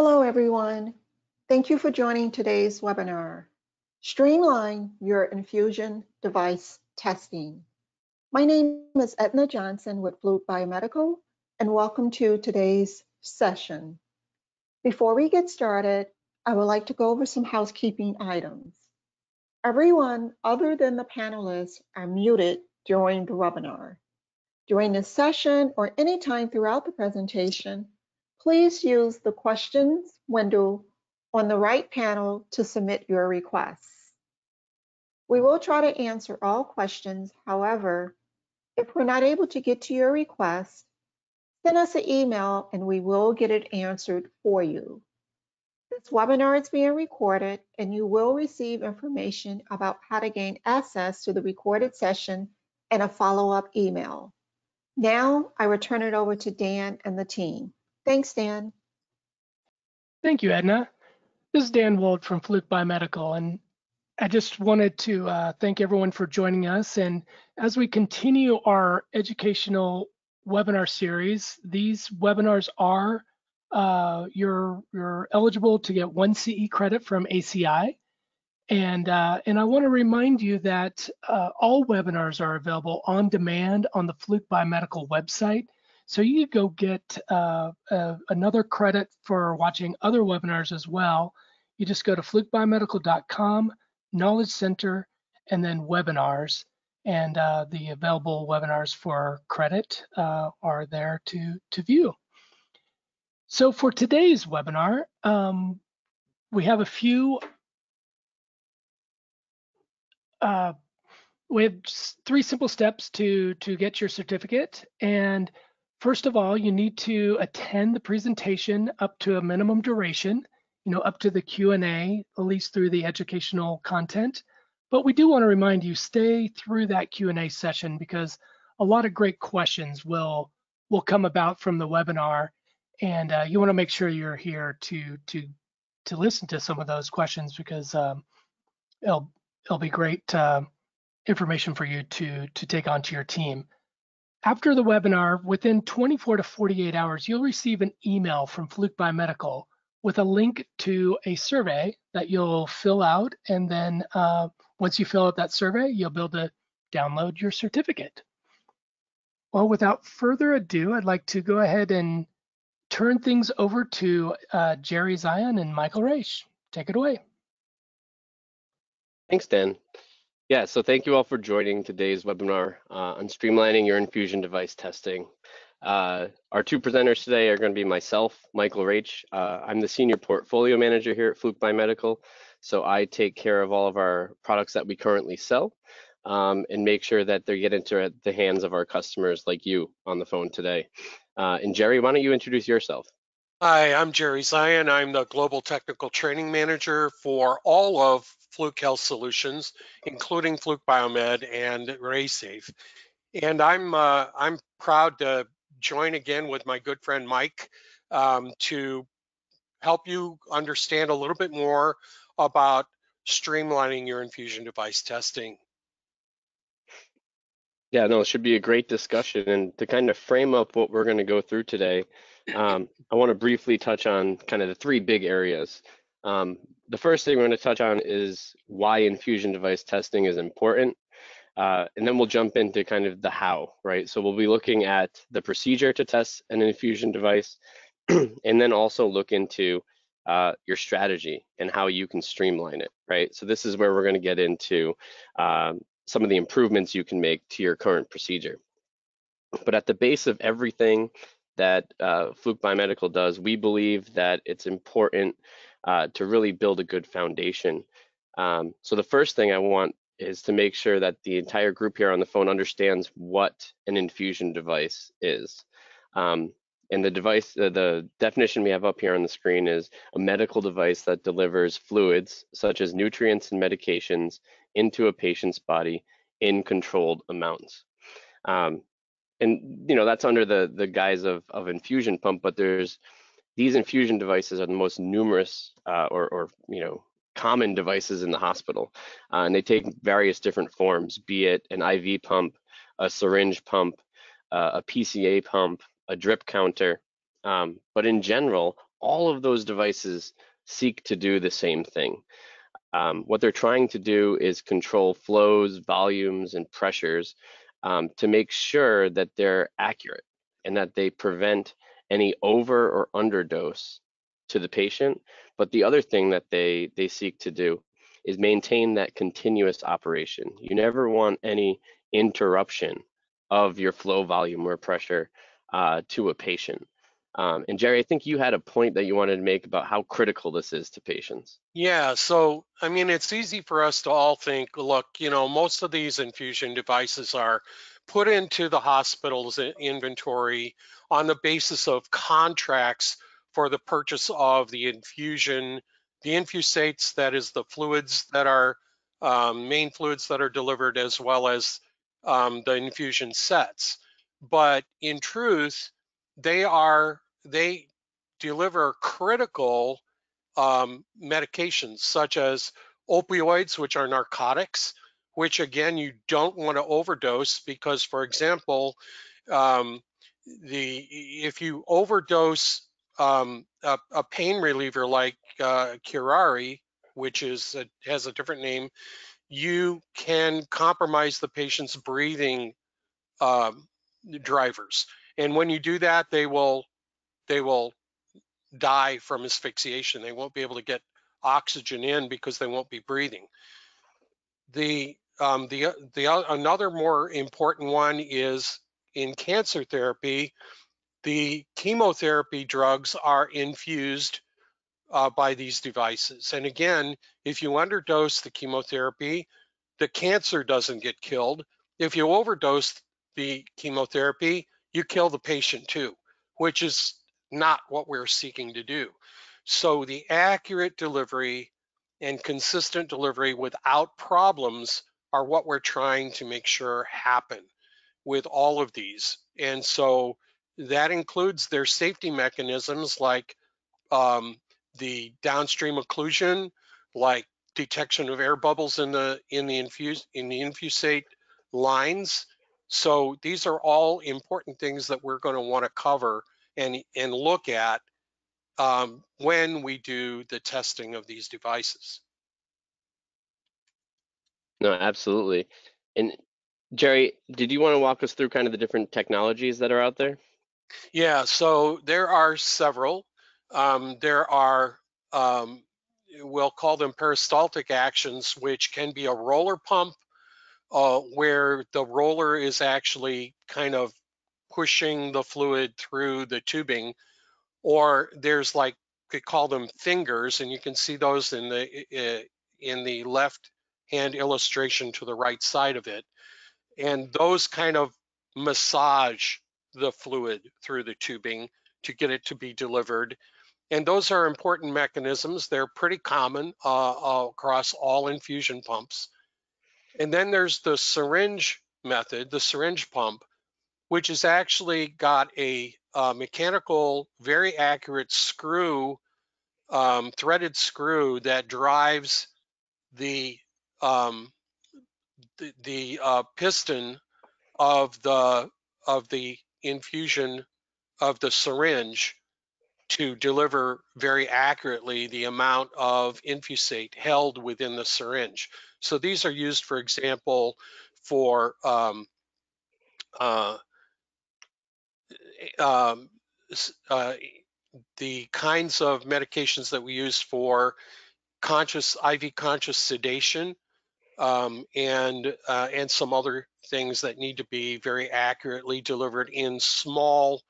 Hello, everyone. Thank you for joining today's webinar, Streamline Your Infusion Device Testing. My name is Edna Johnson with Fluke Biomedical, and welcome to today's session. Before we get started, I would like to go over some housekeeping items. Everyone other than the panelists are muted during the webinar. During this session or any time throughout the presentation, please use the questions window on the right panel to submit your requests. We will try to answer all questions. However, if we're not able to get to your request, send us an email and we will get it answered for you. This webinar is being recorded and you will receive information about how to gain access to the recorded session and a follow-up email. Now I will turn it over to Dan and the team. Thanks, Dan. Thank you, Edna. This is Dan Wold from Fluke Biomedical, and I just wanted to uh, thank everyone for joining us. And as we continue our educational webinar series, these webinars are uh, you're you're eligible to get one CE credit from ACI. And, uh, and I want to remind you that uh, all webinars are available on demand on the Fluke Biomedical website. So you go get uh, another credit for watching other webinars as well. You just go to flukebiomedical.com, Knowledge Center, and then webinars. And uh, the available webinars for credit uh, are there to, to view. So for today's webinar, um, we have a few uh, we have three simple steps to to get your certificate. And first of all, you need to attend the presentation up to a minimum duration, you know, up to the Q&A, at least through the educational content. But we do want to remind you, stay through that Q&A session because a lot of great questions will will come about from the webinar. And uh, you want to make sure you're here to to to listen to some of those questions because um, it'll it'll be great uh, information for you to, to take onto your team. After the webinar, within 24 to 48 hours, you'll receive an email from Fluke Biomedical with a link to a survey that you'll fill out. And then uh, once you fill out that survey, you'll be able to download your certificate. Well, without further ado, I'd like to go ahead and turn things over to uh, Jerry Zion and Michael Raish. Take it away. Thanks, Dan. Yeah, so thank you all for joining today's webinar uh, on streamlining your infusion device testing. Uh, our two presenters today are going to be myself, Michael Rach. Uh, I'm the senior portfolio manager here at Fluke Biomedical, so I take care of all of our products that we currently sell um, and make sure that they get into the hands of our customers like you on the phone today. Uh, and Jerry, why don't you introduce yourself? Hi, I'm Jerry Zion. I'm the Global Technical Training Manager for all of Fluke Health Solutions, including Fluke Biomed and RaySafe. And I'm uh, I'm proud to join again with my good friend Mike um, to help you understand a little bit more about streamlining your infusion device testing. Yeah, no, it should be a great discussion. And to kind of frame up what we're going to go through today, um, I want to briefly touch on kind of the three big areas. Um, the first thing we're going to touch on is why infusion device testing is important. Uh, and then we'll jump into kind of the how, right? So we'll be looking at the procedure to test an infusion device, and then also look into uh, your strategy and how you can streamline it, right? So this is where we're going to get into um, some of the improvements you can make to your current procedure. But at the base of everything that uh, Fluke Biomedical does, we believe that it's important uh, to really build a good foundation. Um, so the first thing I want is to make sure that the entire group here on the phone understands what an infusion device is. Um, and the device, uh, the definition we have up here on the screen is a medical device that delivers fluids such as nutrients and medications into a patient's body in controlled amounts. Um, and you know that's under the the guise of of infusion pump, but there's these infusion devices are the most numerous uh, or, or, you know, common devices in the hospital. Uh, and they take various different forms, be it an IV pump, a syringe pump, uh, a PCA pump, a drip counter. Um, but in general, all of those devices seek to do the same thing. Um, what they're trying to do is control flows, volumes, and pressures um, to make sure that they're accurate and that they prevent any over or underdose to the patient. But the other thing that they they seek to do is maintain that continuous operation. You never want any interruption of your flow volume or pressure uh, to a patient. Um, and Jerry, I think you had a point that you wanted to make about how critical this is to patients. Yeah, so I mean, it's easy for us to all think, look, you know, most of these infusion devices are put into the hospital's inventory on the basis of contracts for the purchase of the infusion, the infusates, that is the fluids that are um, main fluids that are delivered, as well as um, the infusion sets. But in truth, they are they deliver critical um, medications such as opioids, which are narcotics, which again you don't want to overdose because, for example, um, the if you overdose um, a, a, pain reliever like uh, Curare, which is a, has a different name, you can compromise the patient's breathing um, drivers. And when you do that, they will they will die from asphyxiation. They won't be able to get oxygen in because they won't be breathing. The um, the the another more important one is in cancer therapy. The chemotherapy drugs are infused uh, by these devices. And again, if you underdose the chemotherapy, the cancer doesn't get killed. If you overdose the chemotherapy, you kill the patient too, which is not what we're seeking to do. So the accurate delivery and consistent delivery without problems are what we're trying to make sure happen with all of these. And so that includes their safety mechanisms like um, the downstream occlusion, like detection of air bubbles in the in the infuse in the infusate lines. So these are all important things that we're going to want to cover and and look at um, when we do the testing of these devices. No, absolutely. And Jerry, did you want to walk us through kind of the different technologies that are out there? Yeah, so there are several. Um, there are, um, we'll call them peristaltic actions, which can be a roller pump uh, where the roller is actually kind of pushing the fluid through the tubing, or there's like, we call them fingers, and you can see those in the in the left hand illustration to the right side of it. And those kind of massage the fluid through the tubing to get it to be delivered. And those are important mechanisms. They're pretty common uh, across all infusion pumps. And then there's the syringe method, the syringe pump, which has actually got a uh, mechanical, very accurate screw, um, threaded screw that drives the um, the, the uh, piston of the of the infusion of the syringe to deliver very accurately the amount of infusate held within the syringe. So these are used, for example, for um, uh, um, uh, the kinds of medications that we use for conscious IV conscious sedation um, and uh, and some other things that need to be very accurately delivered in small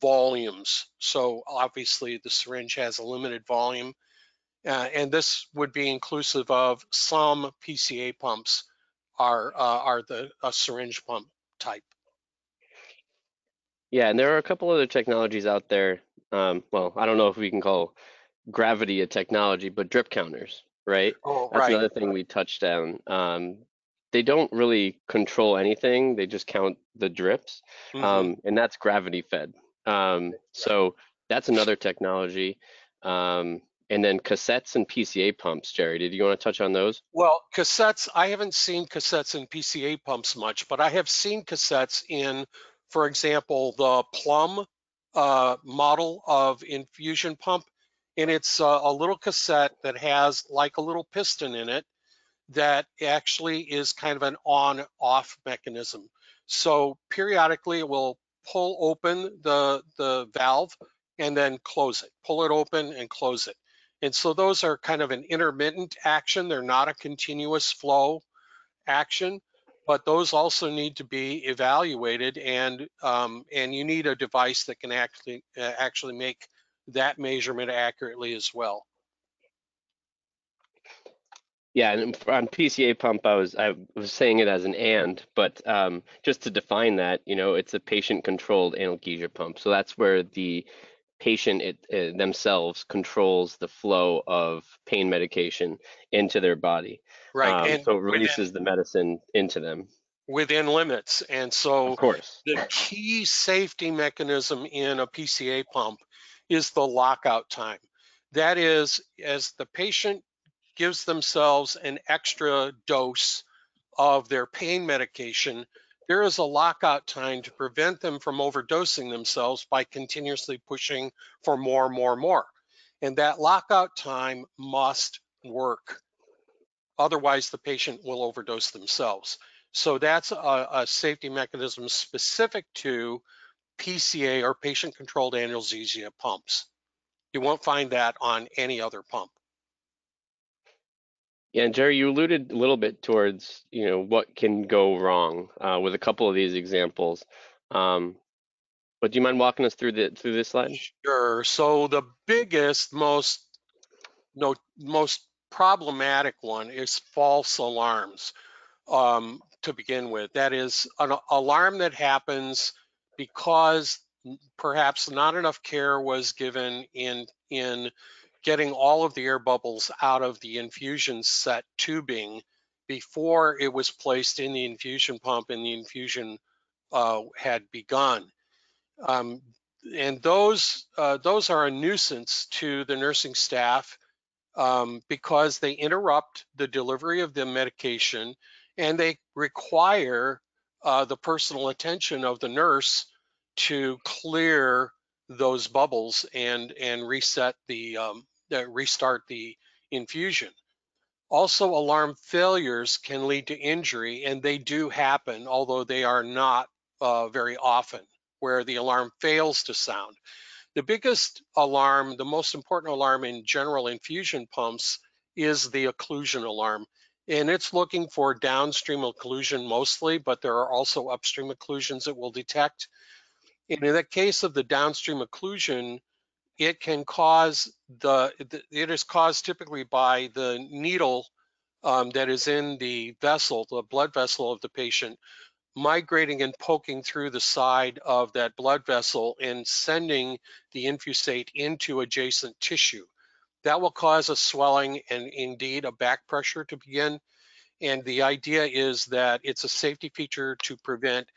volumes. So obviously the syringe has a limited volume, uh, and this would be inclusive of some PCA pumps are uh, are the a syringe pump type. Yeah, and there are a couple other technologies out there. Um, well, I don't know if we can call gravity a technology, but drip counters right? Oh, That's right. another thing we touched on. Um, they don't really control anything; they just count the drips, Mhm. um, and that's gravity fed. Um, so that's another technology. Um, and then cassettes and PCA pumps. Jerry, did you want to touch on those? Well, cassettes, I haven't seen cassettes and PCA pumps much, but I have seen cassettes in, for example, the Plum uh, model of infusion pump, and it's uh, a little cassette that has like a little piston in it that actually is kind of an on-off mechanism. So periodically it will pull open the, the valve and then close it, pull it open and close it. And so those are kind of an intermittent action. They're not a continuous flow action, but those also need to be evaluated and um, and you need a device that can actually uh, actually make that measurement accurately as well. Yeah, and on PCA pump, I was I was saying it as an and, but um, just to define that, you know, it's a patient-controlled analgesia pump. So that's where the patient it, uh, themselves controls the flow of pain medication into their body. Right. Um, and so it within, releases the medicine into them. within limits. And so Of course. the key safety mechanism in a PCA pump is the lockout time. That is, as the patient gives themselves an extra dose of their pain medication, there is a lockout time to prevent them from overdosing themselves by continuously pushing for more, more, more. And that lockout time must work. Otherwise, the patient will overdose themselves. So that's a, a safety mechanism specific to PCA or patient controlled analgesia pumps. You won't find that on any other pump. Yeah, and Jerry, you alluded a little bit towards, you know, what can go wrong uh, with a couple of these examples. Um, but do you mind walking us through the through this slide? Sure. So the biggest, most no most problematic one is false alarms. Um, to begin with, that is an alarm that happens because perhaps not enough care was given in in getting all of the air bubbles out of the infusion set tubing before it was placed in the infusion pump and the infusion uh, had begun. Um, and those uh, those are a nuisance to the nursing staff um, because they interrupt the delivery of the medication and they require uh, the personal attention of the nurse to clear those bubbles and and reset the um, restart the infusion. Also, alarm failures can lead to injury, and they do happen, although they are not uh, very often, where the alarm fails to sound. The biggest alarm, the most important alarm in general infusion pumps is the occlusion alarm. And it's looking for downstream occlusion mostly, but there are also upstream occlusions it will detect. And in the case of the downstream occlusion, it can cause the, it is caused typically by the needle um, that is in the vessel, the blood vessel of the patient, migrating and poking through the side of that blood vessel and sending the infusate into adjacent tissue. That will cause a swelling and indeed a back pressure to begin. And the idea is that it's a safety feature to prevent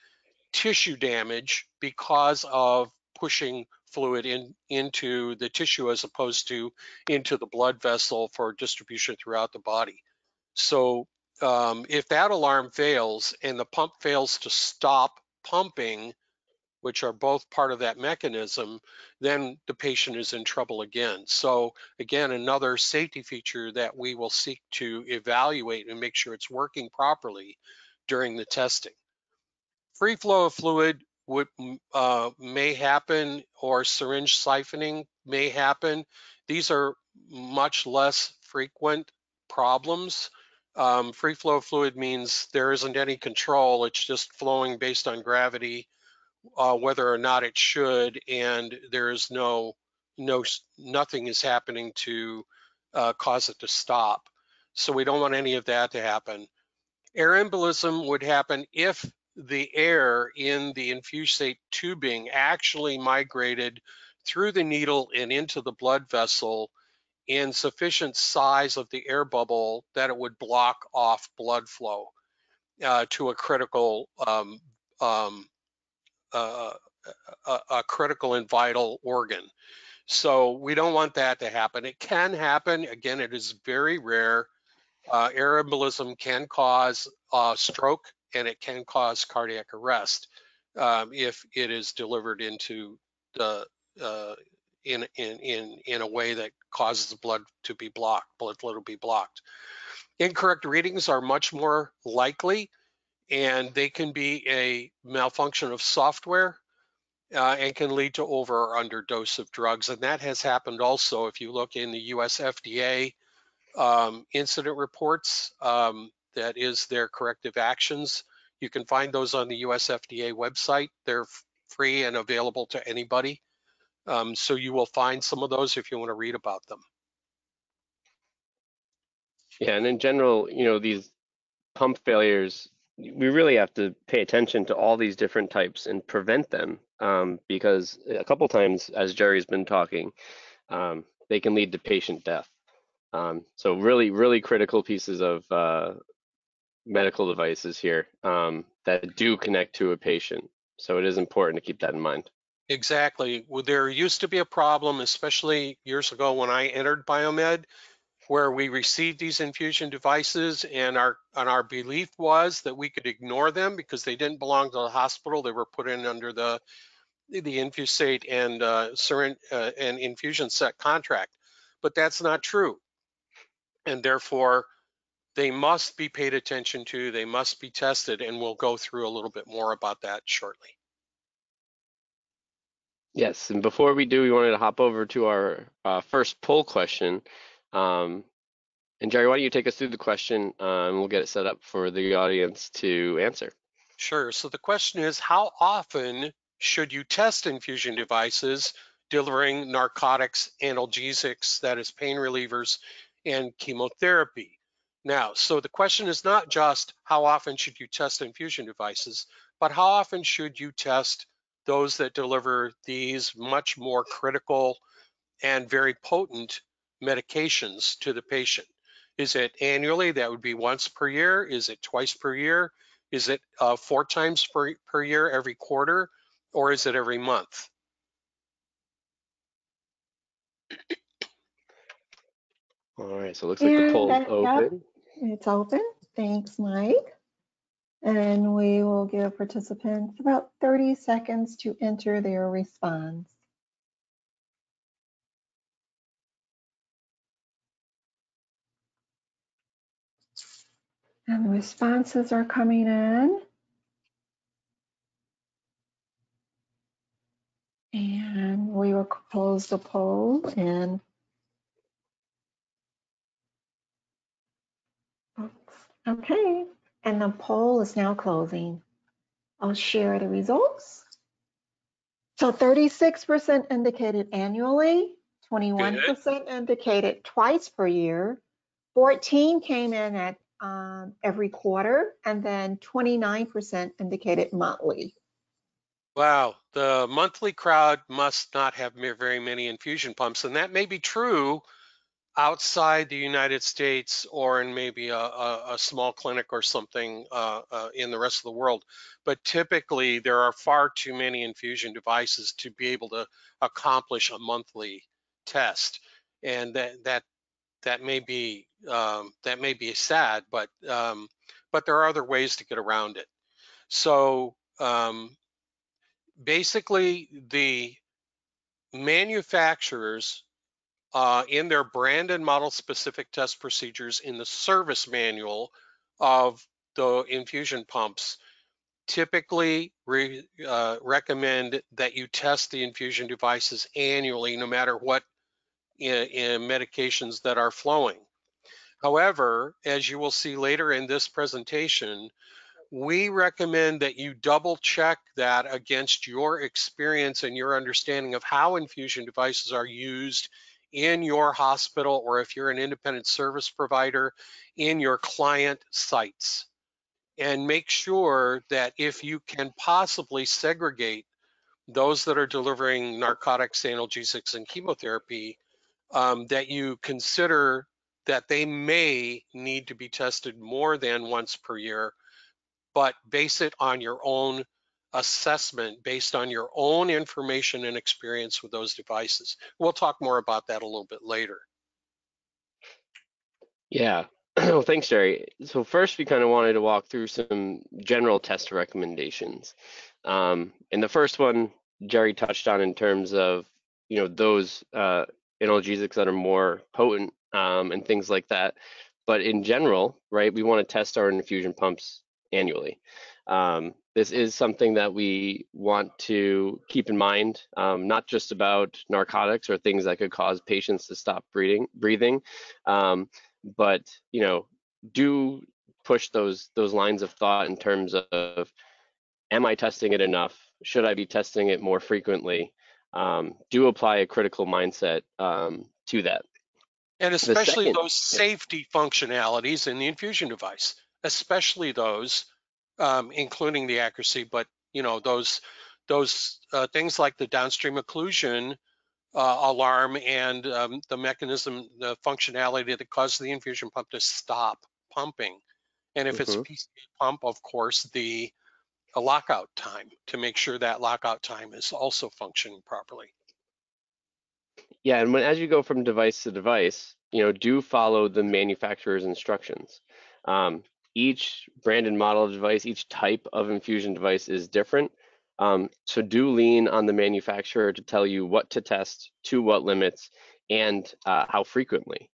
tissue damage because of pushing fluid in into the tissue as opposed to into the blood vessel for distribution throughout the body. So um, if that alarm fails and the pump fails to stop pumping, which are both part of that mechanism, then the patient is in trouble again. So again, another safety feature that we will seek to evaluate and make sure it's working properly during the testing. Free flow of fluid would uh, may happen or syringe siphoning may happen. These are much less frequent problems. Um, free flow of fluid means there isn't any control. It's just flowing based on gravity, uh, whether or not it should, and there is no, no, nothing is happening to uh, cause it to stop. So we don't want any of that to happen. Air embolism would happen if the air in the infusate tubing actually migrated through the needle and into the blood vessel in sufficient size of the air bubble that it would block off blood flow uh, to a critical um, um, uh, a, critical and vital organ. So we don't want that to happen. It can happen. Again, it is very rare. Uh, air embolism can cause stroke and it can cause cardiac arrest um, if it is delivered into uh, uh, in, in, in, in a way that causes the blood to be blocked, blood flow to be blocked. Incorrect readings are much more likely and they can be a malfunction of software uh, and can lead to over or under dose of drugs. And that has happened also if you look in the US FDA um, incident reports, um, that is their corrective actions. You can find those on the US FDA website. They're free and available to anybody. Um, so you will find some of those if you want to read about them. Yeah, and in general, you know, these pump failures, we really have to pay attention to all these different types and prevent them um, because a couple times, as Jerry's been talking, um, they can lead to patient death. Um, so really, really critical pieces of uh, medical devices here um, that do connect to a patient. So it is important to keep that in mind. Exactly. Well, there used to be a problem, especially years ago when I entered biomed, where we received these infusion devices and our and our belief was that we could ignore them because they didn't belong to the hospital. They were put in under the the Infusate and uh, syringe uh, and infusion set contract, but that's not true, and therefore they must be paid attention to. They must be tested, and we'll go through a little bit more about that shortly. Yes, and before we do, we wanted to hop over to our uh, first poll question. Um, and Jerry, why don't you take us through the question uh, and we'll get it set up for the audience to answer. Sure. So the question is, how often should you test infusion devices delivering narcotics, analgesics, that is pain relievers, and chemotherapy? Now, so the question is not just how often should you test infusion devices, but how often should you test those that deliver these much more critical and very potent medications to the patient. Is it annually? That would be once per year. Is it twice per year? Is it uh, four times per, per year every quarter? Or is it every month? All right, so it looks like the poll's And, uh, yep. open. It's open. Thanks, Mike. And we will give participants about 30 seconds to enter their response. And the responses are coming in. And we will close the poll and okay, and the poll is now closing. I'll share the results. So 36% indicated annually, 21% indicated twice per year, 14 came in at um, every quarter, and then 29% indicated monthly. Wow, the monthly crowd must not have very many infusion pumps, and that may be true outside the United States or in maybe a, a, a small clinic or something uh, uh, in the rest of the world. But typically, there are far too many infusion devices to be able to accomplish a monthly test, and that that that may be um, that may be sad, but um, but there are other ways to get around it. So um, basically, the manufacturers uh, in their brand and model specific test procedures in the service manual of the infusion pumps typically re, uh, recommend that you test the infusion devices annually, no matter what in, in medications that are flowing. However, as you will see later in this presentation, we recommend that you double check that against your experience and your understanding of how infusion devices are used in your hospital or if you're an independent service provider in your client sites. And make sure that if you can possibly segregate those that are delivering narcotics, analgesics, and chemotherapy, um, that you consider that they may need to be tested more than once per year, but base it on your own assessment based on your own information and experience with those devices. We'll talk more about that a little bit later. Yeah, well, thanks, Jerry. So first, we kind of wanted to walk through some general test recommendations. Um, and the first one Jerry touched on in terms of you know those uh, analgesics that are more potent um, and things like that. But in general, right, we want to test our infusion pumps annually. Um, this is something that we want to keep in mind, um, not just about narcotics or things that could cause patients to stop breathing, breathing, um, but you know, do push those those lines of thought in terms of, am I testing it enough? Should I be testing it more frequently? Um, do apply a critical mindset um, to that. And especially second- those safety functionalities in the infusion device, especially those, um, including the accuracy, but you know, those those uh, things like the downstream occlusion uh, alarm and um, the mechanism, the functionality that causes the infusion pump to stop pumping. And if it's a Mhm. PCA pump, of course, the a lockout time to make sure that lockout time is also functioning properly. Yeah, and when as you go from device to device, you know, do follow the manufacturer's instructions. Um, each branded model of device, each type of infusion device is different. Um, so do lean on the manufacturer to tell you what to test, to what limits, and uh, how frequently.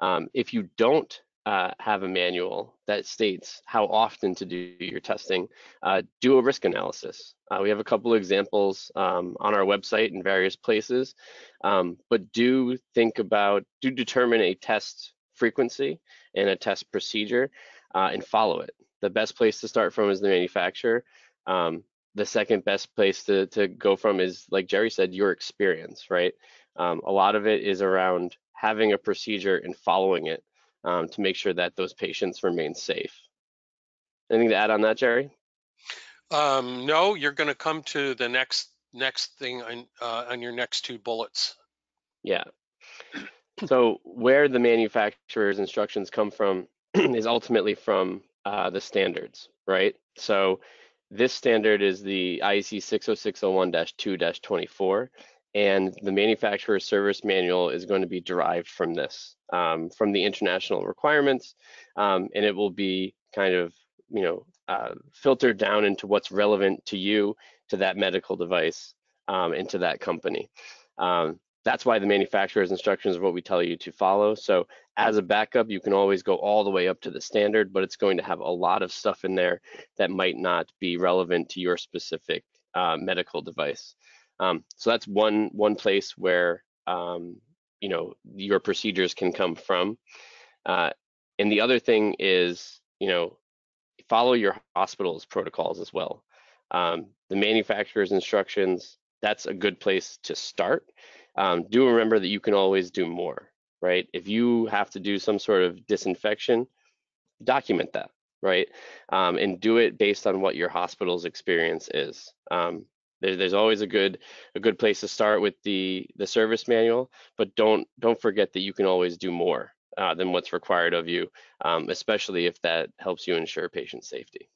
Um, if you don't uh, have a manual that states how often to do your testing, uh, do a risk analysis. Uh, we have a couple examples um, on our website in various places, um, but do think about, do determine a test frequency and a test procedure uh, and follow it. The best place to start from is the manufacturer. Um, the second best place to, to go from is, like Jerry said, your experience, right? Um, a lot of it is around having a procedure and following it um, to make sure that those patients remain safe. Anything to add on that, Jerry? Um, no, you're going to come to the next next thing on uh, on your next two bullets. Yeah. So where the manufacturer's instructions come from is ultimately from uh, the standards, right? So this standard is the IEC 60601-2-24, and the manufacturer's service manual is going to be derived from this, um, from the international requirements, um, and it will be kind of, you know, uh, filtered down into what's relevant to you, to that medical device, um, and to that company. Um, that's why the manufacturer's instructions are what we tell you to follow. So as a backup, you can always go all the way up to the standard, but it's going to have a lot of stuff in there that might not be relevant to your specific uh, medical device. Um, so that's one one place where um, you know your procedures can come from. Uh, and the other thing is, you know, follow your hospital's protocols as well. Um, the manufacturer's instructions, that's a good place to start. Um, do remember that you can always do more, right? If you have to do some sort of disinfection, document that, right? Um, and do it based on what your hospital's experience is. Um, there, there's always a good a good place to start with the the service manual, but don't don't forget that you can always do more uh, than what's required of you, um, especially if that helps you ensure patient safety.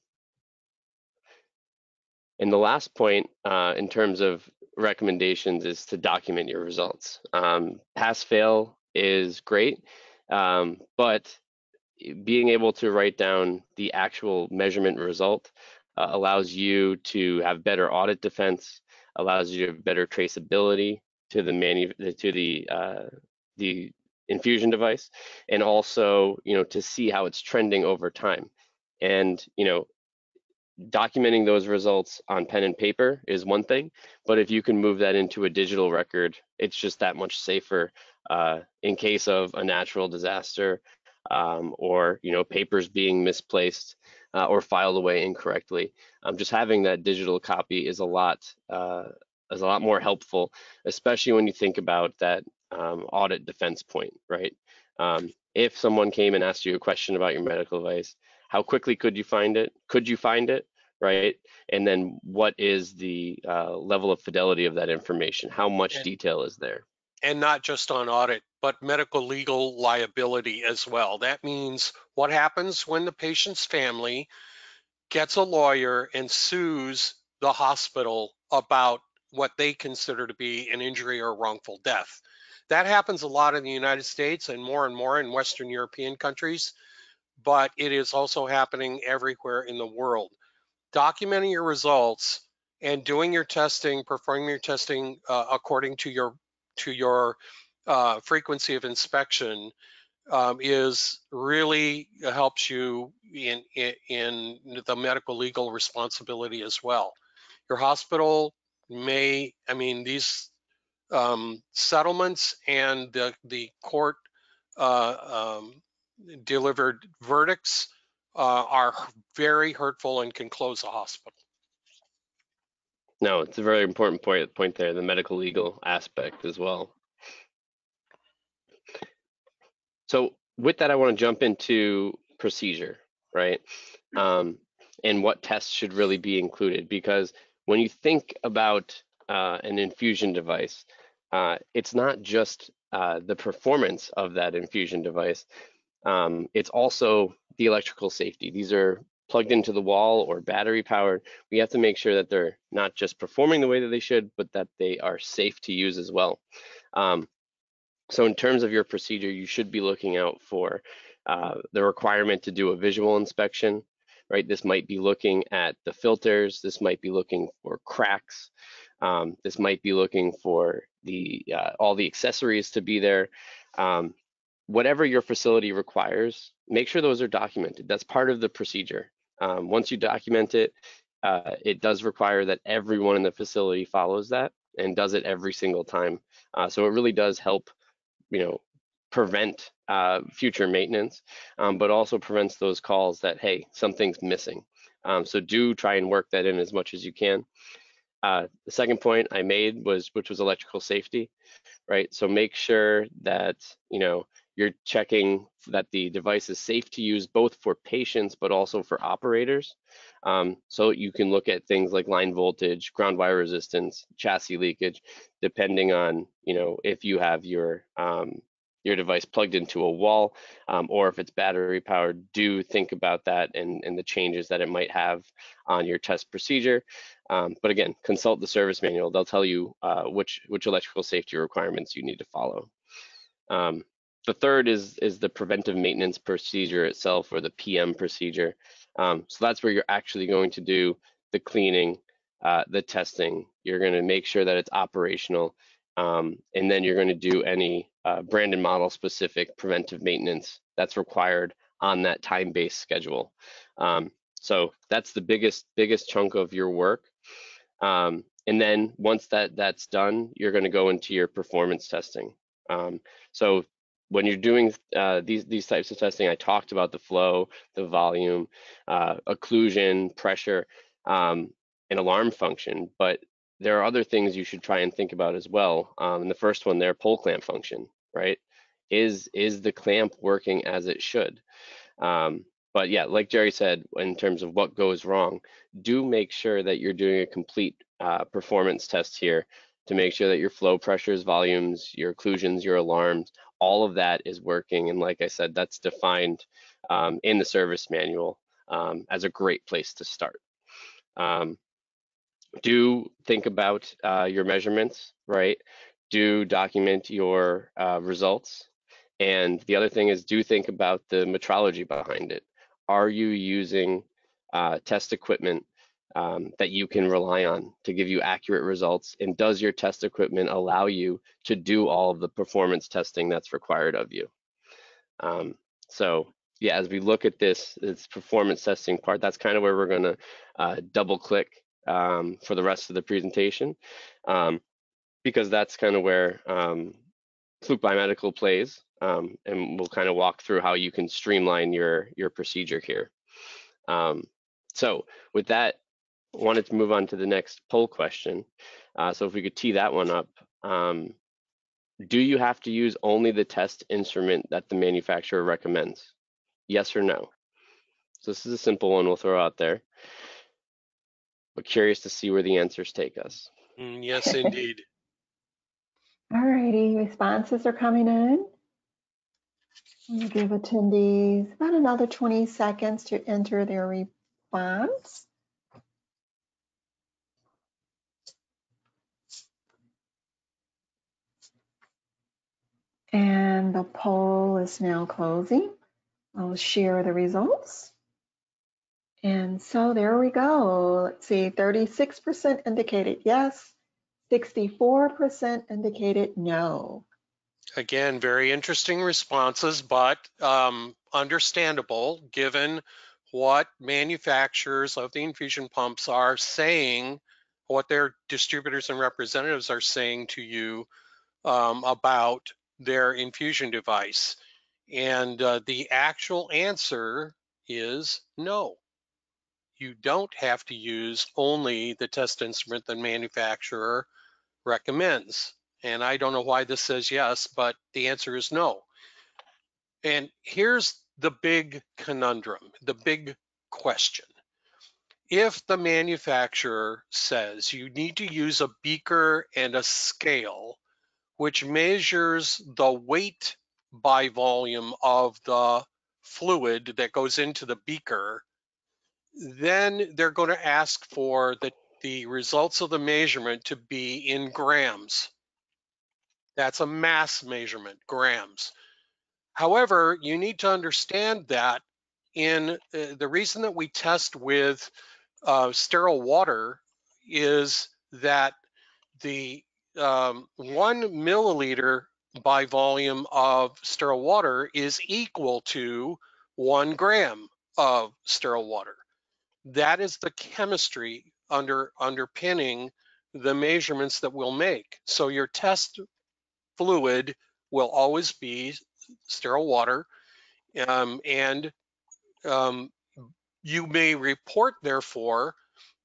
And the last point uh, in terms of recommendations is to document your results. Um, pass fail is great, um, but being able to write down the actual measurement result uh, allows you to have better audit defense, allows you to have better traceability to the manu- to the uh, the infusion device, and also you know to see how it's trending over time. And you know documenting those results on pen and paper is one thing, but if you can move that into a digital record, it's just that much safer uh, in case of a natural disaster um, or you know papers being misplaced uh, or filed away incorrectly. Um, just having that digital copy is a lot uh, is a lot more helpful, especially when you think about that um, audit defense point, right? Um, if someone came and asked you a question about your medical device, how quickly could you find it? Could you find it? Right? And then what is the uh, level of fidelity of that information? How much detail is there? And not just on audit, but medical legal liability as well. That means what happens when the patient's family gets a lawyer and sues the hospital about what they consider to be an injury or wrongful death. That happens a lot in the United States and more and more in Western European countries, but it is also happening everywhere in the world. Documenting your results and doing your testing, performing your testing uh, according to your to your uh, frequency of inspection um, is really helps you in, in, in the medical legal responsibility as well. Your hospital may, I mean, these um, settlements and the the court uh, um, delivered verdicts uh, are very hurtful and can close a hospital. No, it's a very important point point there, the medical legal aspect as well. So with that, I want to jump into procedure, right? Um, and what tests should really be included because when you think about uh, an infusion device, uh, it's not just uh, the performance of that infusion device, um, it's also the electrical safety. These are plugged into the wall or battery powered. We have to make sure that they're not just performing the way that they should, but that they are safe to use as well. Um, so in terms of your procedure, you should be looking out for uh, the requirement to do a visual inspection, right? This might be looking at the filters. This might be looking for cracks. Um, this might be looking for the uh, all the accessories to be there. Um, whatever your facility requires, make sure those are documented. That's part of the procedure. Um, once you document it, uh, it does require that everyone in the facility follows that and does it every single time. Uh, so it really does help, you know, prevent uh, future maintenance, um, but also prevents those calls that, hey, something's missing. Um, so do try and work that in as much as you can. Uh, the second point I made was, which was electrical safety, right? So make sure that, you know, you're checking that the device is safe to use both for patients but also for operators. Um, so you can look at things like line voltage, ground wire resistance, chassis leakage, depending on you know if you have your um, your device plugged into a wall um, or if it's battery powered. Do think about that and, and the changes that it might have on your test procedure. Um, but again, consult the service manual. They'll tell you uh, which which electrical safety requirements you need to follow. Um, the third is is the preventive maintenance procedure itself or the PM procedure. Um, so that's where you're actually going to do the cleaning, uh, the testing. You're going to make sure that it's operational, um, and then you're going to do any uh, brand and model specific preventive maintenance that's required on that time-based schedule. Um, so that's the biggest biggest chunk of your work. Um, and then once that that's done, you're going to go into your performance testing. Um, so when you're doing uh, these these types of testing, I talked about the flow, the volume, uh, occlusion, pressure, um, and alarm function. But there are other things you should try and think about as well. Um, and the first one there, pull clamp function, right? Is is the clamp working as it should? Um, but yeah, like Jerry said, in terms of what goes wrong, do make sure that you're doing a complete uh, performance test here to make sure that your flow pressures, volumes, your occlusions, your alarms, all of that is working. And like I said, that's defined um, in the service manual um, as a great place to start. Um, do think about uh, your measurements, right? Do document your uh, results. And the other thing is do think about the metrology behind it. Are you using uh, test equipment um, that you can rely on to give you accurate results? And does your test equipment allow you to do all of the performance testing that's required of you? Um, so yeah, as we look at this, this performance testing part, that's kind of where we're gonna uh, double click um, for the rest of the presentation, um, because that's kind of where um, Fluke Biomedical plays, um, and we'll kind of walk through how you can streamline your your procedure here. So with that, wanted to move on to the next poll question. Uh, so if we could tee that one up. Um, do you have to use only the test instrument that the manufacturer recommends? Yes or no? So this is a simple one we'll throw out there. But curious to see where the answers take us. Mm, yes, indeed. All righty, responses are coming in. We'll give attendees about another 20 seconds to enter their response. And the poll is now closing. I'll share the results. And so there we go. Let's see, 36% indicated yes, 64% indicated no. Again, very interesting responses, but um, understandable given what manufacturers of the infusion pumps are saying, what their distributors and representatives are saying to you um, about their infusion device. And uh, the actual answer is no. You don't have to use only the test instrument the manufacturer recommends. And I don't know why this says yes, but the answer is no. And here's the big conundrum, the big question. If the manufacturer says you need to use a beaker and a scale, which measures the weight by volume of the fluid that goes into the beaker, then they're going to ask for the, the results of the measurement to be in grams. That's a mass measurement, grams. However, you need to understand that in uh, the reason that we test with uh, sterile water is that the um, one milliliter by volume of sterile water is equal to one gram of sterile water. That is the chemistry under underpinning the measurements that we'll make. So your test fluid will always be sterile water um, and um, you may report therefore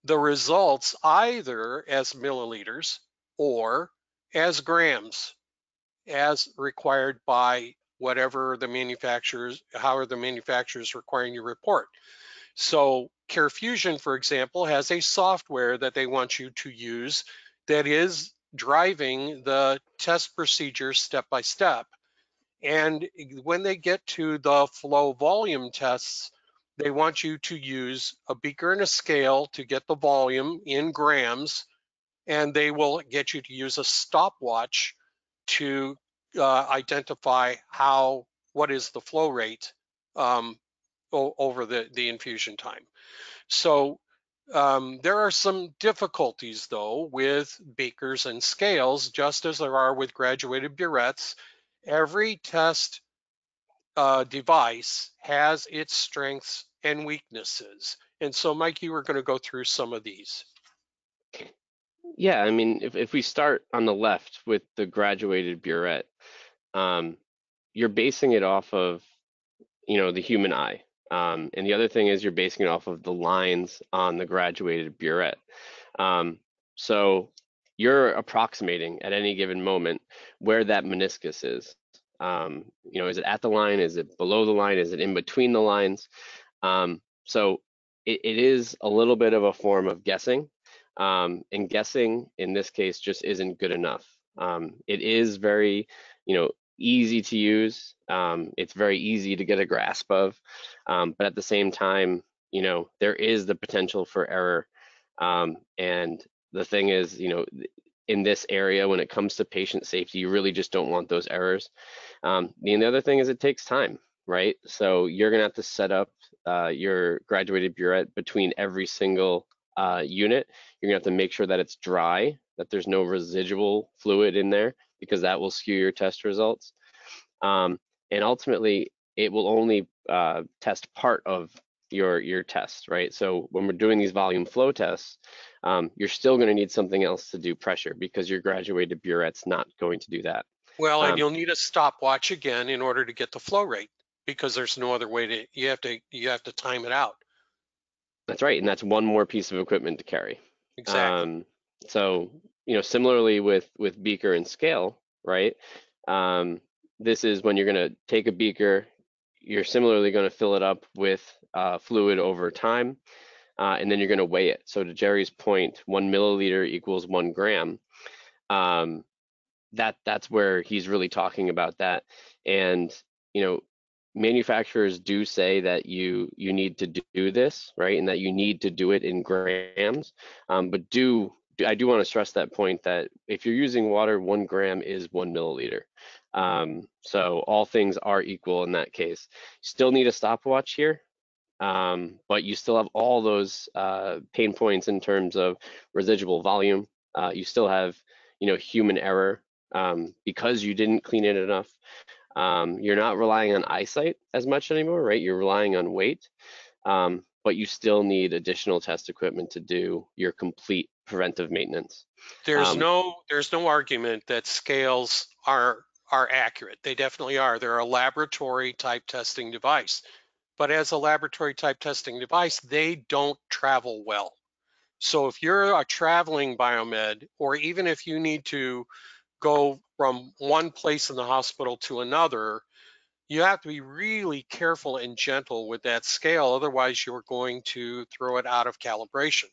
the results either as milliliters or as grams as required by whatever the manufacturers, how are the manufacturers requiring you report. So CareFusion, for example, has a software that they want you to use that is driving the test procedure step by step. And when they get to the flow volume tests, they want you to use a beaker and a scale to get the volume in grams, and they will get you to use a stopwatch to uh, identify how, what is the flow rate um, over the, the infusion time. So um, there are some difficulties though with beakers and scales, just as there are with graduated burettes. Every test uh, device has its strengths and weaknesses. And so Mike, you were gonna go through some of these. Yeah, I mean, if, if we start on the left with the graduated burette, um, you're basing it off of, you know, the human eye. Um, and the other thing is you're basing it off of the lines on the graduated burette. Um, so you're approximating at any given moment where that meniscus is. Um, you know, is it at the line? Is it below the line? Is it in between the lines? Um, so it, it is a little bit of a form of guessing. Um, and guessing in this case just isn't good enough. Um, it is very, you know, easy to use. Um, it's very easy to get a grasp of, um, but at the same time, you know, there is the potential for error. Um, and the thing is, you know, in this area, when it comes to patient safety, you really just don't want those errors. Um, and the other thing is it takes time, right? So you're gonna have to set up uh, your graduated burette between every single uh, unit. You're gonna have to make sure that it's dry, that there's no residual fluid in there, because that will skew your test results. Um, and ultimately, it will only uh, test part of your your test, right? So when we're doing these volume flow tests, um, you're still going to need something else to do pressure because your graduated burette's not going to do that. Well, and Um, you'll need a stopwatch again in order to get the flow rate because there's no other way to, you have to, you have to time it out. That's right, and that's one more piece of equipment to carry. Exactly. Um, so you know, similarly with with beaker and scale, right? Um, this is when you're going to take a beaker, you're similarly going to fill it up with uh, fluid over time, uh, and then you're going to weigh it. So to Jerry's point, one milliliter equals one gram. Um, that that's where he's really talking about that, and you know, manufacturers do say that you you need to do this right and that you need to do it in grams um, but do I do want to stress that point that if you're using water, one gram is one milliliter. Um, so all things are equal in that case. Still need a stopwatch here, um, but you still have all those uh, pain points in terms of residual volume. Uh, you still have, you know, human error um, because you didn't clean it enough. Um, you're not relying on eyesight as much anymore, right? You're relying on weight, um, but you still need additional test equipment to do your complete preventive maintenance. There's Um, no there's no argument that scales are are accurate. They definitely are. They're a laboratory type testing device. But as a laboratory type testing device, they don't travel well. So if you're a traveling biomed, or even if you need to go from one place in the hospital to another, you have to be really careful and gentle with that scale. Otherwise, you're going to throw it out of calibration.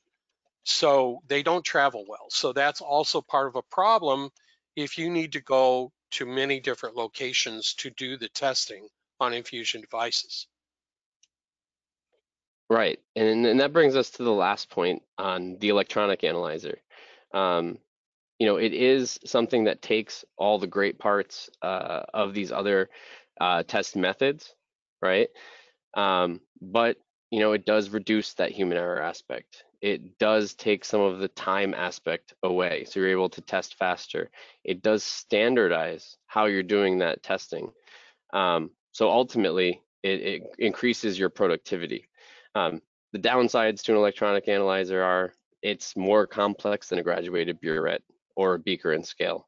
So they don't travel well. So that's also part of a problem if you need to go to many different locations to do the testing on infusion devices. Right, and and that brings us to the last point on the electronic analyzer. Um, you know, it is something that takes all the great parts uh, of these other uh, test methods, right? Um, but you know, it does reduce that human error aspect. It does take some of the time aspect away, so you're able to test faster. It does standardize how you're doing that testing. Um, so ultimately, it, it increases your productivity. Um, the downsides to an electronic analyzer are it's more complex than a graduated burette or beaker and scale.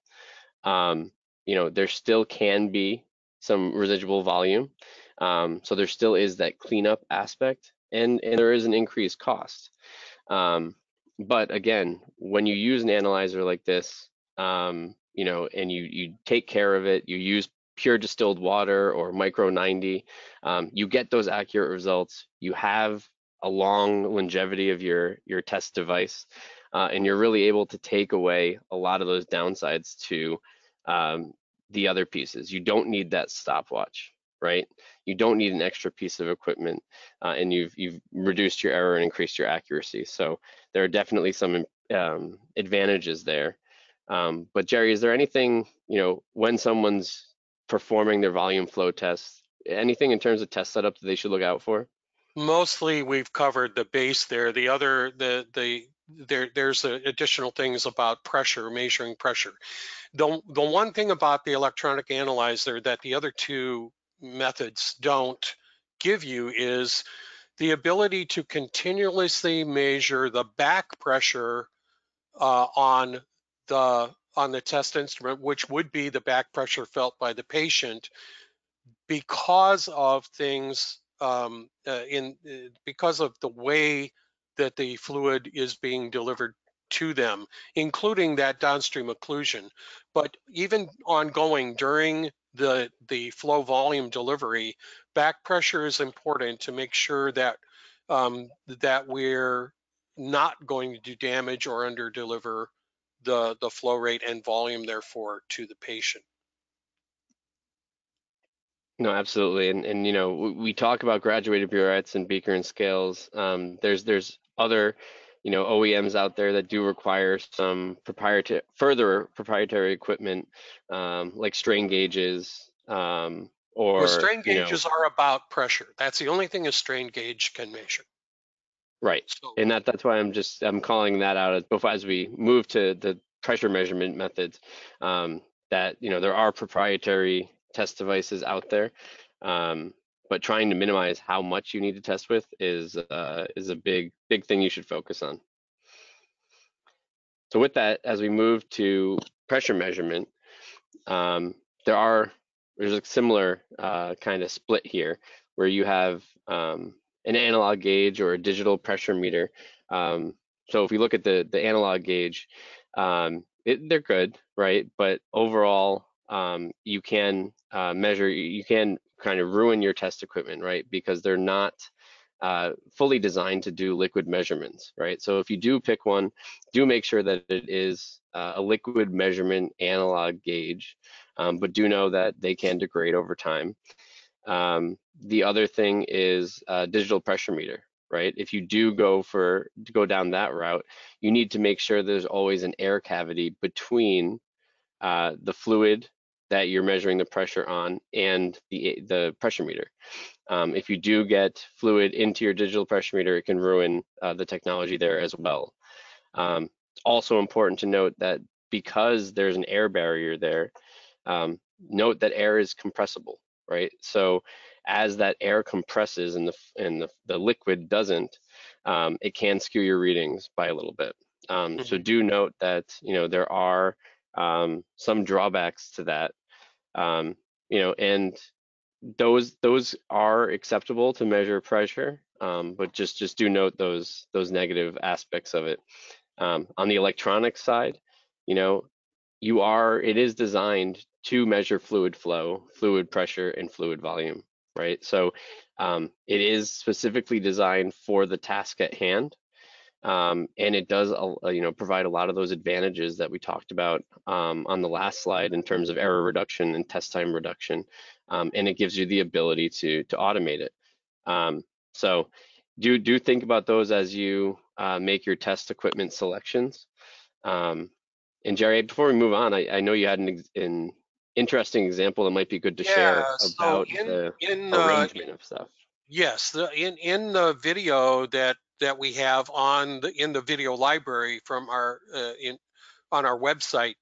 Um, you know, there still can be some residual volume. Um, so there still is that cleanup aspect and, and there is an increased cost. Um, but again, when you use an analyzer like this, um, you know, and you, you take care of it, you use pure distilled water or micro 90, um, you get those accurate results. You have a long longevity of your, your test device, uh, and you're really able to take away a lot of those downsides to um, the other pieces. You don't need that stopwatch, right? You don't need an extra piece of equipment, uh, and you've you've reduced your error and increased your accuracy. So there are definitely some um, advantages there. Um, but Jerry, is there anything you know when someone's performing their volume flow tests, anything in terms of test setup that they should look out for? Mostly we've covered the base there. The other, the, the, there, there's the additional things about pressure, measuring pressure. The, the one thing about the electronic analyzer that the other two methods don't give you is the ability to continuously measure the back pressure uh, on the on the test instrument, which would be the back pressure felt by the patient, because of things um, uh, in uh, because of the way that the fluid is being delivered to them, including that downstream occlusion. But even ongoing during the the flow volume delivery, back pressure is important to make sure that um, that we're not going to do damage or under deliver the the flow rate and volume therefore to the patient. No, absolutely, and and you know we, talk about graduated burettes and beaker and scales. Um, there's there's other you know OEMs out there that do require some proprietary further proprietary equipment um, like strain gauges um, or Well, strain you know- gauges are about pressure. That's the only thing a strain gauge can measure. right. So and that that's why I'm just I'm calling that out as before as we move to the pressure measurement methods. Um, that you know there are proprietary test devices out there, um, but trying to minimize how much you need to test with is uh, is a big big thing you should focus on. So with that, as we move to pressure measurement, um, there are there's a similar uh, kind of split here where you have um, an analog gauge or a digital pressure meter. Um, so if we look at the the analog gauge, um, it, they're good, right? But overall, um, you can uh, measure, you can kind of ruin your test equipment, right? Because they're not uh, fully designed to do liquid measurements, right? So if you do pick one, do make sure that it is uh, a liquid measurement analog gauge, um, but do know that they can degrade over time. Um, the other thing is a digital pressure meter, right? If you do go for go down that route, you need to make sure there's always an air cavity between uh, the fluid that you're measuring the pressure on and the the pressure meter. Um, if you do get fluid into your digital pressure meter, it can ruin uh, the technology there as well. Um, also important to note that because there's an air barrier there, um, note that air is compressible, right? So as that air compresses and the and the, the liquid doesn't, um, it can skew your readings by a little bit. Um, so Mhm. do note that you know there are um, some drawbacks to that, um, you know, and those those are acceptable to measure pressure, um, but just just do note those those negative aspects of it. Um, on the electronic side, you know, you are it is designed to measure fluid flow, fluid pressure, and fluid volume, right? So um, it is specifically designed for the task at hand. Um, and it does, uh, you know, provide a lot of those advantages that we talked about um, on the last slide in terms of error reduction and test time reduction, um, and it gives you the ability to to automate it. Um, so do do think about those as you uh, make your test equipment selections. Um, and Jerry, before we move on, I, I know you had an, ex- an interesting example that might be good to share Yeah, so about in, the in, uh, arrangement of stuff. Yes, the, in in the video that that we have on the in the video library from our uh, in on our website,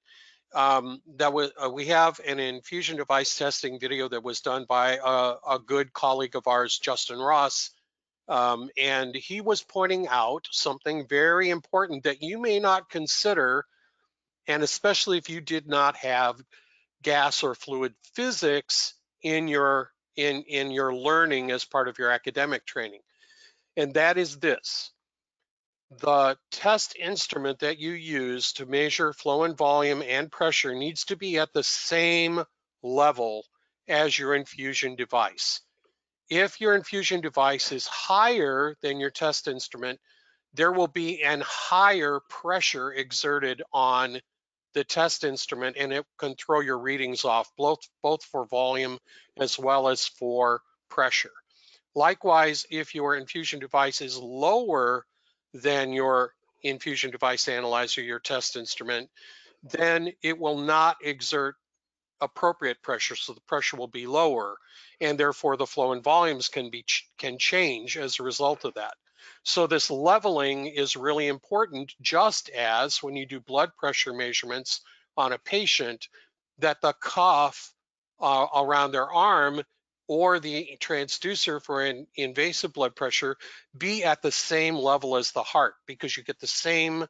um, that was uh, we have an infusion device testing video that was done by a, a good colleague of ours, Justin Ross, um, and he was pointing out something very important that you may not consider, and especially if you did not have gas or fluid physics in your in in your learning as part of your academic training. And that is this. The test instrument that you use to measure flow and volume and pressure needs to be at the same level as your infusion device. If your infusion device is higher than your test instrument there will be an higher pressure exerted on the test instrument and it can throw your readings off both both for volume as well as for pressure. Likewise, if your infusion device is lower than your infusion device analyzer, your test instrument, then it will not exert appropriate pressure, so the pressure will be lower, and therefore the flow and volumes can be can change as a result of that. So this leveling is really important, just as when you do blood pressure measurements on a patient, that the cuff uh, around their arm or the transducer for an invasive blood pressure be at the same level as the heart because you get the same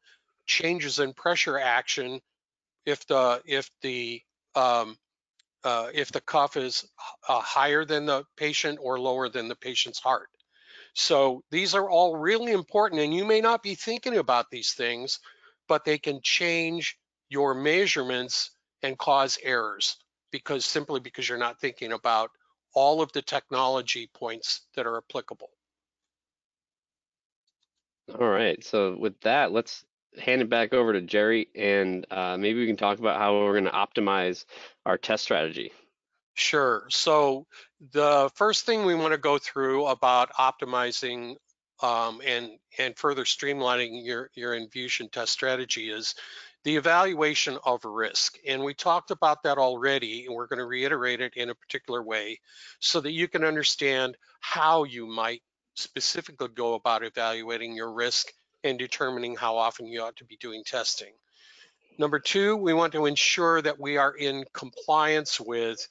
changes in pressure action if the if the um, uh, if the cuff is uh, higher than the patient or lower than the patient's heart. So these are all really important and you may not be thinking about these things, but they can change your measurements and cause errors because simply because you're not thinking about all of the technology points that are applicable. All right. So with that, let's hand it back over to Jerry, and uh, maybe we can talk about how we're going to optimize our test strategy. Sure. So the first thing we want to go through about optimizing um, and and further streamlining your your infusion test strategy is the evaluation of risk. And we talked about that already, and we're going to reiterate it in a particular way so that you can understand how you might specifically go about evaluating your risk and determining how often you ought to be doing testing. Number two, we want to ensure that we are in compliance with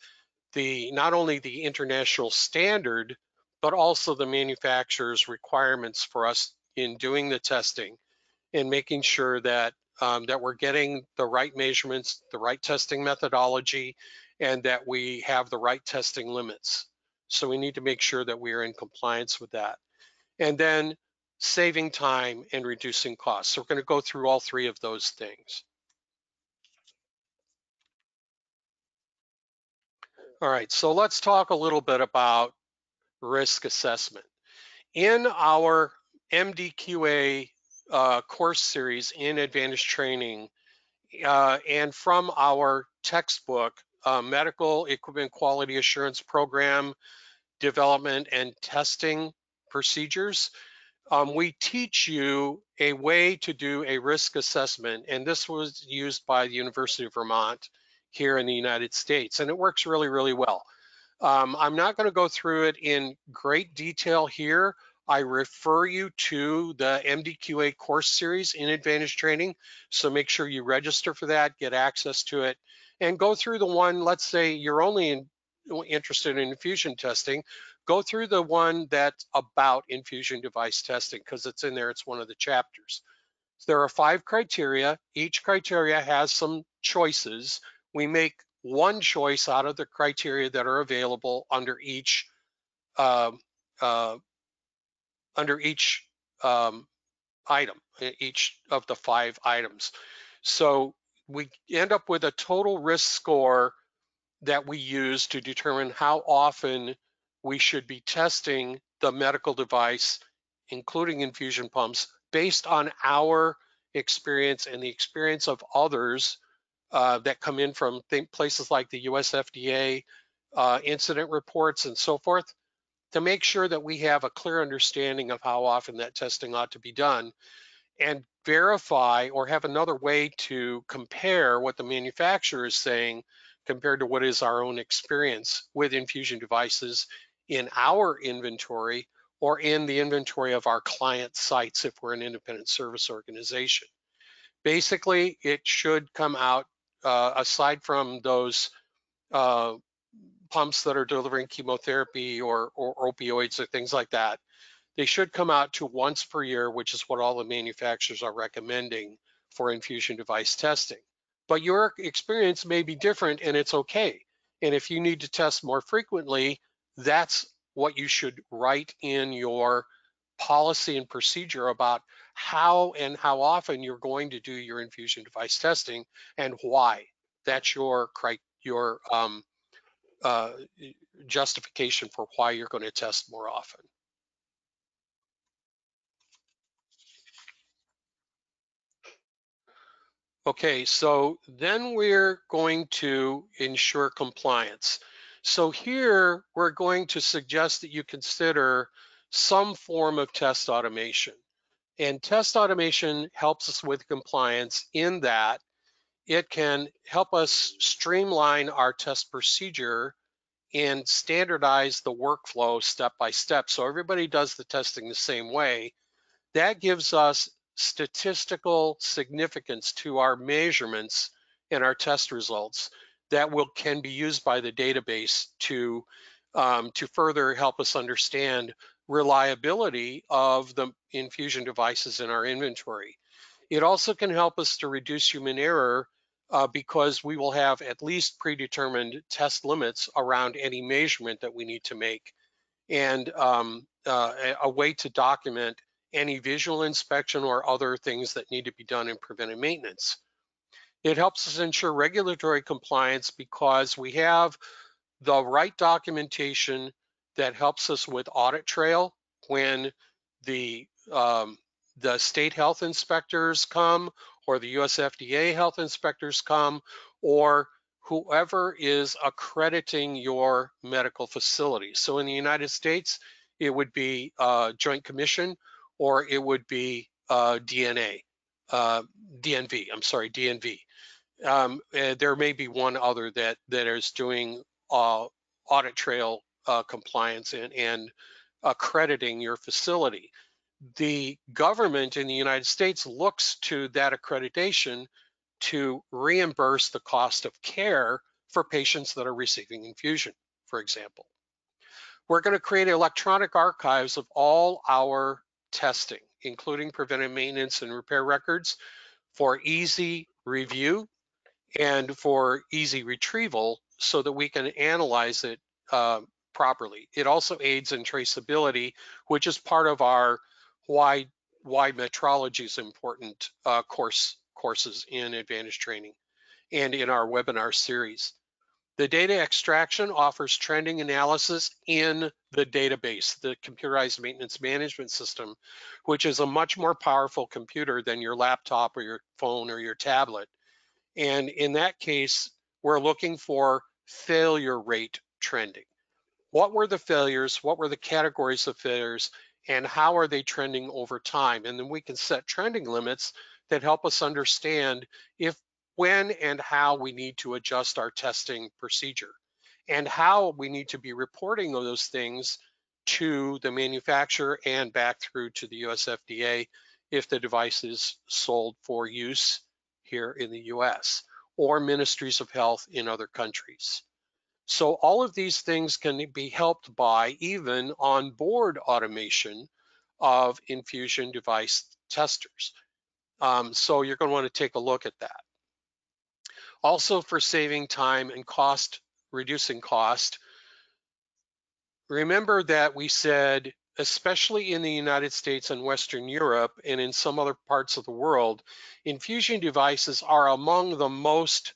the not only the international standard, but also the manufacturer's requirements for us in doing the testing and making sure that um, that we're getting the right measurements, the right testing methodology, and that we have the right testing limits. So we need to make sure that we are in compliance with that. And then saving time and reducing costs. So we're going to go through all three of those things. All right, so let's talk a little bit about risk assessment. In our MDQA uh, course series in Advantage Training, uh, and from our textbook, uh, Medical Equipment Quality Assurance Program Development and Testing Procedures, um, we teach you a way to do a risk assessment, and this was used by the University of Vermont here in the United States, and it works really, really well. Um, I'm not going to go through it in great detail here. I refer you to the MDQA course series in Advantage Training. So make sure you register for that, get access to it, and go through the one, let's say you're only in, interested in infusion testing, go through the one that's about infusion device testing because it's in there, it's one of the chapters. So there are five criteria. Each criteria has some choices. We make one choice out of the criteria that are available under each uh, uh, under each um, item, each of the five items. So we end up with a total risk score that we use to determine how often we should be testing the medical device, including infusion pumps, based on our experience and the experience of others uh, that come in from places like the US FDA, uh, incident reports and so forth to make sure that we have a clear understanding of how often that testing ought to be done and verify or have another way to compare what the manufacturer is saying compared to what is our own experience with infusion devices in our inventory or in the inventory of our client sites if we're an independent service organization. Basically, it should come out, uh, aside from those uh, pumps that are delivering chemotherapy or, or opioids or things like that, they should come out to once per year, which is what all the manufacturers are recommending for infusion device testing. But your experience may be different and it's okay. And if you need to test more frequently, that's what you should write in your policy and procedure about how and how often you're going to do your infusion device testing and why. That's your your um, uh, justification for why you're going to test more often. Okay, so then we're going to ensure compliance. So here we're going to suggest that you consider some form of test automation. And test automation helps us with compliance in that it can help us streamline our test procedure and standardize the workflow step by step. So everybody does the testing the same way. That gives us statistical significance to our measurements and our test results that will can be used by the database to um, to further help us understand reliability of the infusion devices in our inventory. It also can help us to reduce human error uh, because we will have at least predetermined test limits around any measurement that we need to make and um, uh, a, a way to document any visual inspection or other things that need to be done in preventive maintenance. It helps us ensure regulatory compliance because we have the right documentation that helps us with audit trail when the um, the state health inspectors come or the US FDA health inspectors come or whoever is accrediting your medical facility. So in the United States, it would be uh, Joint Commission or it would be uh, DNA, uh, DNV, I'm sorry, DNV. Um, there may be one other that, that is doing uh, audit trail uh, compliance and, and accrediting your facility the government in the United States looks to that accreditation to reimburse the cost of care for patients that are receiving infusion, for example. We're going to create electronic archives of all our testing, including preventive maintenance and repair records for easy review and for easy retrieval so that we can analyze it uh, properly. It also aids in traceability, which is part of our why why metrology is important uh, course courses in advantage training and in our webinar series. The data extraction offers trending analysis in the database, the computerized maintenance management system, which is a much more powerful computer than your laptop or your phone or your tablet. And in that case, we're looking for failure rate trending. What were the failures? What were the categories of failures? and how are they trending over time? And then we can set trending limits that help us understand if, when and how we need to adjust our testing procedure. and how we need to be reporting those things to the manufacturer and back through to the US FDA if the device is sold for use here in the US or ministries of health in other countries. So all of these things can be helped by even onboard automation of infusion device testers. Um, so you're going to want to take a look at that. Also for saving time and cost, reducing cost, remember that we said, especially in the United States and Western Europe and in some other parts of the world, infusion devices are among the most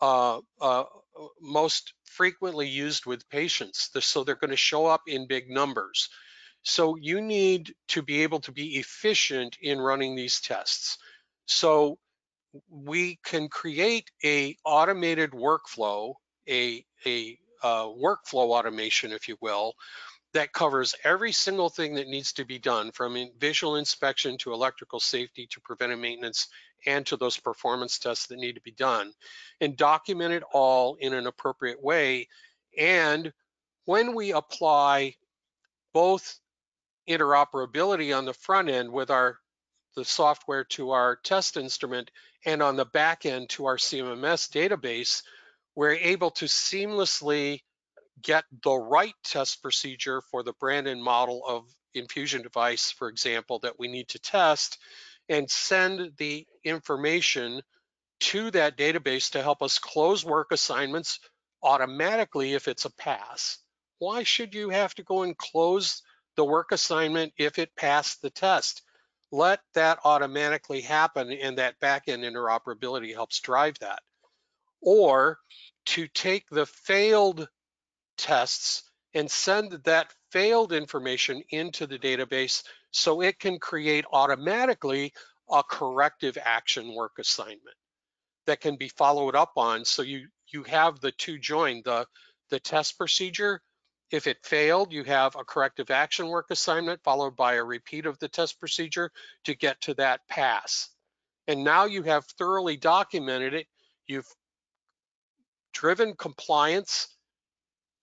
uh, uh, most frequently used with patients. So they're going to show up in big numbers. So you need to be able to be efficient in running these tests. So we can create a automated workflow, a, a uh, workflow automation, if you will, that covers every single thing that needs to be done from visual inspection to electrical safety to preventive maintenance and to those performance tests that need to be done and document it all in an appropriate way. And when we apply both interoperability on the front end with our the software to our test instrument and on the back end to our CMMS database, we're able to seamlessly get the right test procedure for the brand and model of infusion device, for example, that we need to test and send the information to that database to help us close work assignments automatically if it's a pass. Why should you have to go and close the work assignment if it passed the test? Let that automatically happen and that backend interoperability helps drive that. Or to take the failed tests and send that failed information into the database so it can create automatically a corrective action work assignment that can be followed up on. So you you have the two joined the the test procedure. If it failed you have a corrective action work assignment followed by a repeat of the test procedure to get to that pass. And now you have thoroughly documented it. You've driven compliance.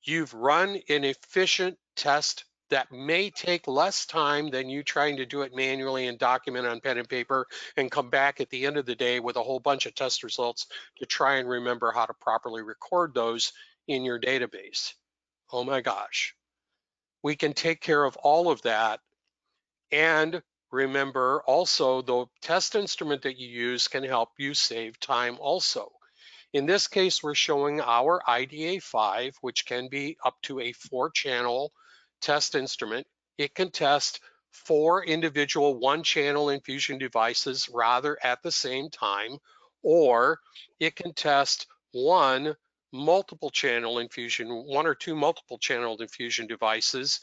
You've run an efficient test that may take less time than you trying to do it manually and document on pen and paper and come back at the end of the day with a whole bunch of test results to try and remember how to properly record those in your database. Oh my gosh. We can take care of all of that. And remember also the test instrument that you use can help you save time also. In this case, we're showing our IDA5, which can be up to a four channel test instrument. It can test four individual one channel infusion devices rather at the same time, or it can test one multiple channel infusion, one or two multiple channel infusion devices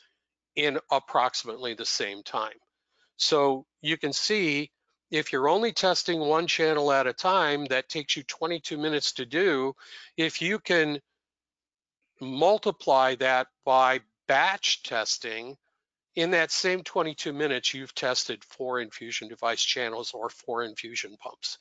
in approximately the same time. So you can see if you're only testing one channel at a time, that takes you 22 minutes to do. If you can multiply that by batch testing, in that same 22 minutes, you've tested four infusion device channels or four infusion pumps.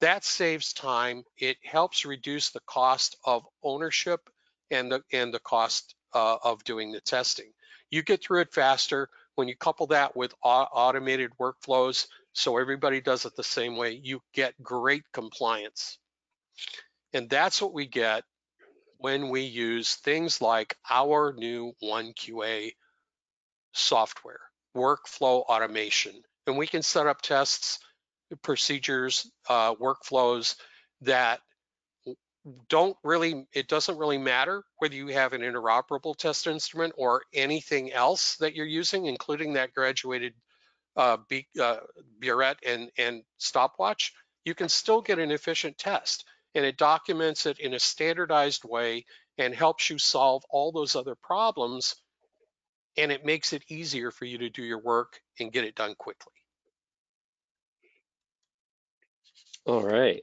That saves time. It helps reduce the cost of ownership and the, and the cost uh, of doing the testing. You get through it faster. When you couple that with automated workflows, so everybody does it the same way, you get great compliance. And that's what we get when we use things like our new OneQA software, workflow automation. And we can set up tests, procedures, uh, workflows that don't really, it doesn't really matter whether you have an interoperable test instrument or anything else that you're using, including that graduated uh, uh, burette and, and stopwatch, you can still get an efficient test. And it documents it in a standardized way and helps you solve all those other problems. And it makes it easier for you to do your work and get it done quickly. All right.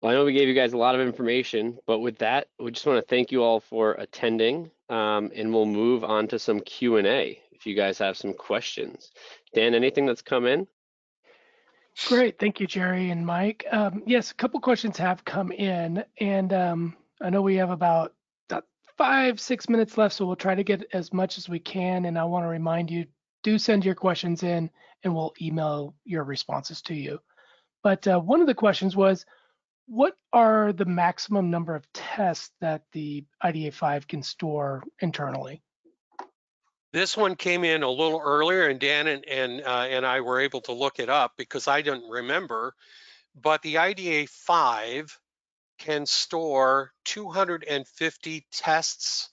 Well, I know we gave you guys a lot of information, but with that, we just want to thank you all for attending, um, and we'll move on to some Q&A if you guys have some questions. Dan, anything that's come in? Great, thank you, Jerry and Mike. Um, yes, a couple questions have come in, and um, I know we have about five, six minutes left, so we'll try to get as much as we can. And I want to remind you, do send your questions in and we'll email your responses to you. But uh, one of the questions was, what are the maximum number of tests that the IDA5 can store internally? This one came in a little earlier, and Dan and and, uh, and I were able to look it up because I didn't remember. But the IDA 5 can store 250 tests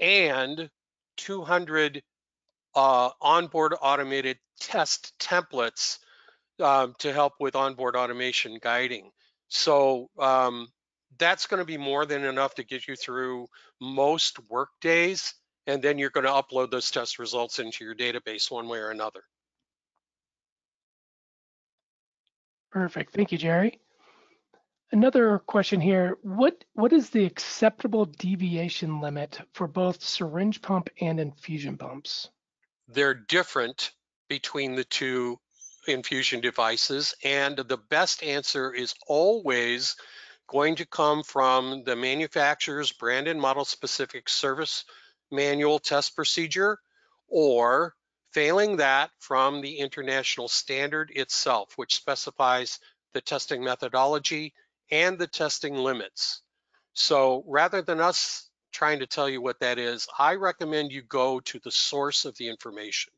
and 200 uh, onboard automated test templates um, to help with onboard automation guiding. So um, that's going to be more than enough to get you through most work days. And then you're going to upload those test results into your database one way or another. Perfect. Thank you, Jerry. Another question here. What what is the acceptable deviation limit for both syringe pump and infusion pumps? They're different between the two infusion devices and the best answer is always going to come from the manufacturer's brand and model specific service manual test procedure or failing that from the international standard itself which specifies the testing methodology and the testing limits. So rather than us trying to tell you what that is, I recommend you go to the source of the information.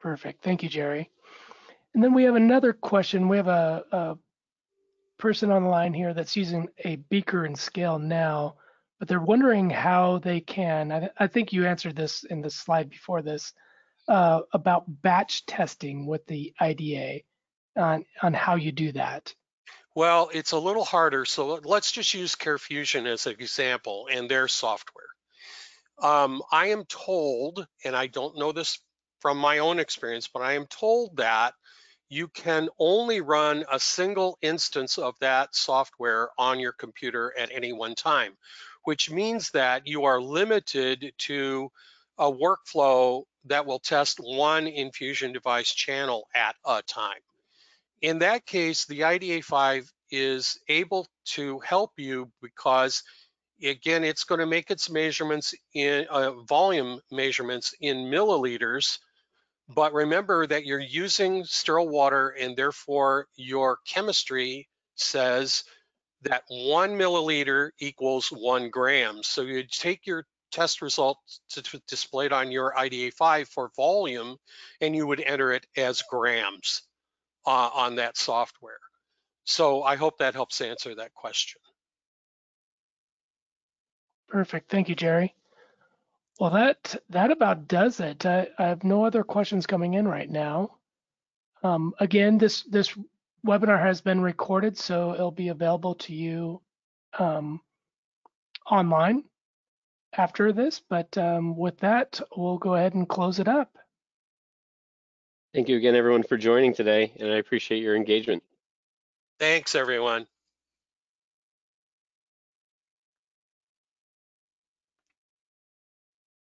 Perfect. Thank you, Jerry. And then we have another question. We have a, a person on the line here that's using a beaker and scale now, but they're wondering how they can. I, I think you answered this in the slide before this uh, about batch testing with the IDA on, on how you do that. Well, it's a little harder. So let's just use CareFusion as an example and their software. Um, I am told, and I don't know this from my own experience, but I am told that you can only run a single instance of that software on your computer at any one time, which means that you are limited to a workflow that will test one infusion device channel at a time. In that case, the IDA5 is able to help you because again, it's going to make its measurements in uh, volume measurements in milliliters but remember that you're using sterile water and therefore your chemistry says that one milliliter equals one gram. So you take your test results displayed on your IDA5 for volume and you would enter it as grams uh, on that software. So I hope that helps answer that question. Perfect. Thank you, Jerry. Well, that that about does it. I, I have no other questions coming in right now. Um, again, this this webinar has been recorded, so it'll be available to you um, online after this. But um, with that, we'll go ahead and close it up. Thank you again, everyone, for joining today, and I appreciate your engagement. Thanks, everyone.